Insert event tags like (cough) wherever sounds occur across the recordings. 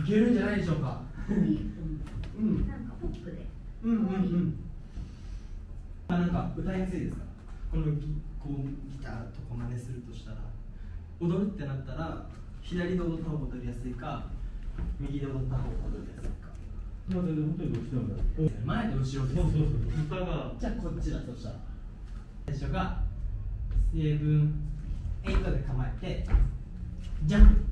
いけるんじゃないでしょうか。うんなんかポップで。うんうんうん。あなんか歌いやすいですか？このギこうギターとか真似するとしたら。踊るってなったら左で踊った方が踊りやすいか右で踊った方が踊りやすいか。まあ全然本当にどっちでもいい前と後ろですそうそうそう歌がじゃあこっちだそしたら。最初がセブンエイトで構えてジャン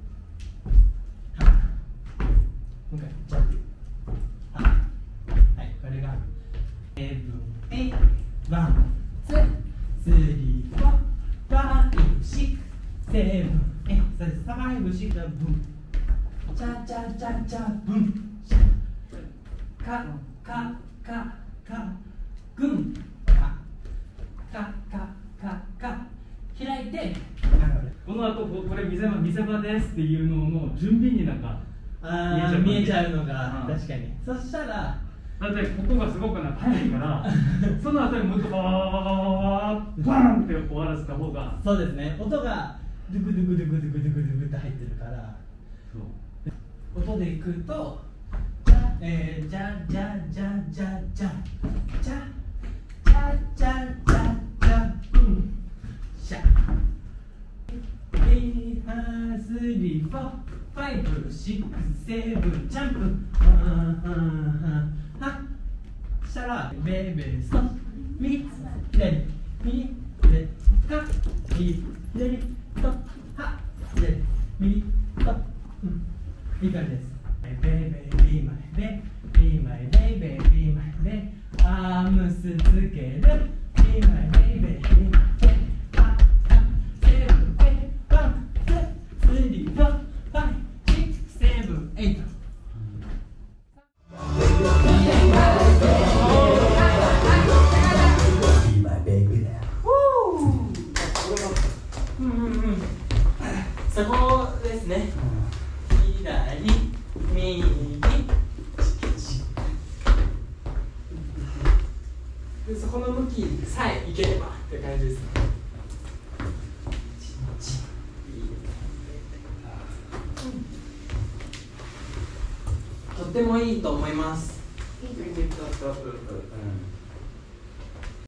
今回じゃはいこれが 7, 8, 1, 2, 3, ー 5, 6, 7, 8, 5, 6, ブンチャチャチャチャブンシカカカカグンカカカカカ開いてこの後これ見せ場見せ場ですっていうのの準備になんか見えちゃうのうがん確かに。そしたらだってここがすごくなんか早いから (laughs) その後にもう一ーバーバーンって終わらせた方がそうですね。音がドゥクドゥクドゥクドゥクドゥクドゥクって入ってるからそう音でいくとじゃえー、じゃじゃじゃじゃじゃじゃじゃじゃじゃじゃうんしゃえー、ハースリーフォーファイブ、シックス、セブン、ジャンプ。あああはしたら、ベーベー、ストップ。右、左、右、左、か、右、左、ストップ。は、レ、右、ストップ。うん。い。い。感じです。ベーベー、ビーマイ、ベー、ビーマイ、ベーベー、ビーマイ、ベー、アームスつける。そこですね。左、右、でそこの向きさえいければって感じですね。とってもいいと思います。いいねうん